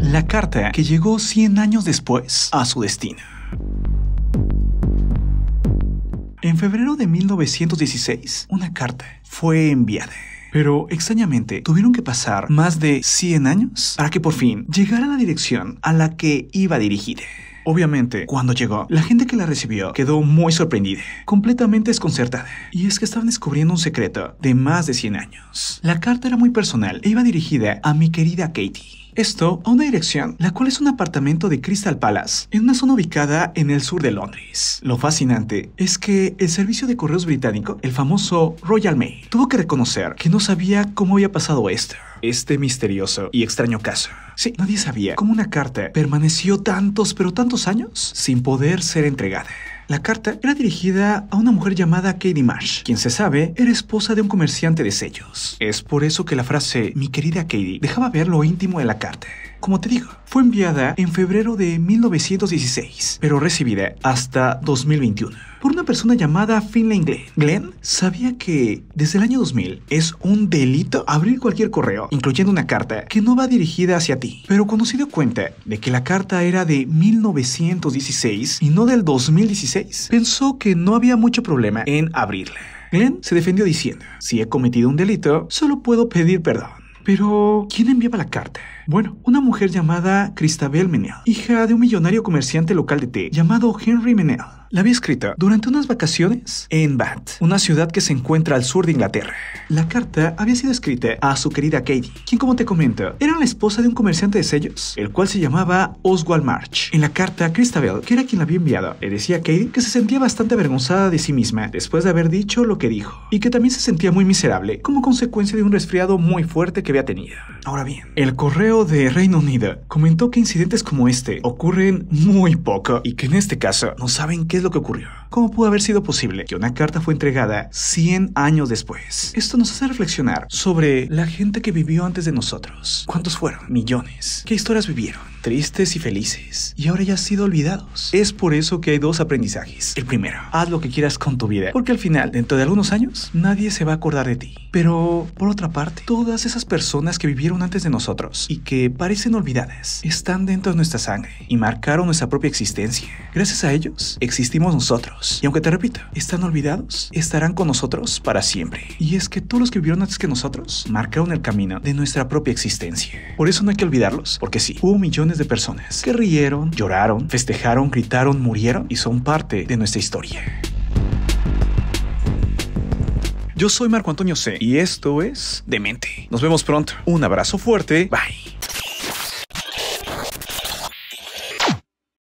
La carta que llegó 100 años después a su destino. En febrero de 1916, una carta fue enviada. Pero extrañamente, tuvieron que pasar más de 100 años para que por fin llegara a la dirección a la que iba dirigida. Obviamente, cuando llegó, la gente que la recibió quedó muy sorprendida, completamente desconcertada. Y es que estaban descubriendo un secreto de más de 100 años. La carta era muy personal e iba dirigida a mi querida Katie. Esto a una dirección, la cual es un apartamento de Crystal Palace, en una zona ubicada en el sur de Londres. Lo fascinante es que el servicio de correos británico, el famoso Royal Mail, tuvo que reconocer que no sabía cómo había pasado esto. Este misterioso y extraño caso. Sí, nadie sabía cómo una carta permaneció tantos pero tantos años sin poder ser entregada. La carta era dirigida a una mujer llamada Katie Marsh, quien se sabe era esposa de un comerciante de sellos. Es por eso que la frase mi querida Katie dejaba ver lo íntimo de la carta. Como te digo, fue enviada en febrero de 1916, pero recibida hasta 2021 por una persona llamada Finlay Glenn. Glenn sabía que desde el año 2000 es un delito abrir cualquier correo, incluyendo una carta, que no va dirigida hacia ti. Pero cuando se dio cuenta de que la carta era de 1916 y no del 2016, pensó que no había mucho problema en abrirla. Glenn se defendió diciendo, si he cometido un delito, solo puedo pedir perdón. Pero, ¿quién enviaba la carta? Bueno, una mujer llamada Christabel Menel, hija de un millonario comerciante local de té llamado Henry Menel. La había escrito durante unas vacaciones en Bath, una ciudad que se encuentra al sur de Inglaterra. La carta había sido escrita a su querida Katie, quien como te comento, era la esposa de un comerciante de sellos, el cual se llamaba Oswald March. En la carta, Christabel, que era quien la había enviado, le decía a Katie que se sentía bastante avergonzada de sí misma después de haber dicho lo que dijo, y que también se sentía muy miserable como consecuencia de un resfriado muy fuerte que había tenido. Ahora bien, el correo de Reino Unido comentó que incidentes como este ocurren muy poco y que en este caso no saben qué es lo que ocurrió. ¿Cómo pudo haber sido posible que una carta fue entregada 100 años después? Esto nos hace reflexionar sobre la gente que vivió antes de nosotros. ¿Cuántos fueron? Millones. ¿Qué historias vivieron? Tristes y felices. Y ahora ya han sido olvidados. Es por eso que hay dos aprendizajes. El primero, haz lo que quieras con tu vida. Porque al final, dentro de algunos años, nadie se va a acordar de ti. Pero, por otra parte, todas esas personas que vivieron antes de nosotros y que parecen olvidadas, están dentro de nuestra sangre y marcaron nuestra propia existencia. Gracias a ellos, existimos nosotros. Y aunque te repito, están olvidados, estarán con nosotros para siempre. Y es que todos los que vivieron antes que nosotros marcaron el camino de nuestra propia existencia. Por eso no hay que olvidarlos, porque sí, hubo de personas que rieron, lloraron, festejaron, gritaron, murieron y son parte de nuestra historia. Yo soy Marco Antonio C. y esto es Demente. Nos vemos pronto. Un abrazo fuerte. Bye.